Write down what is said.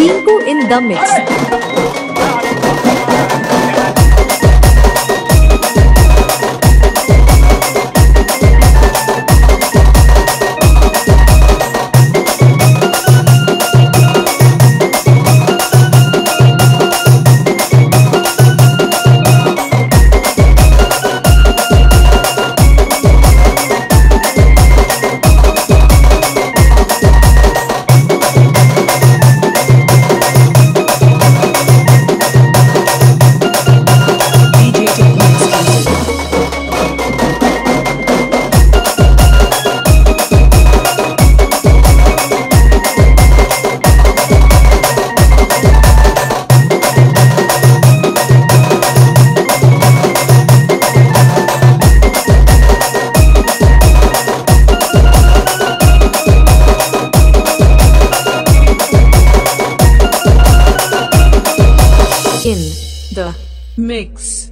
Team in the mix in the mix.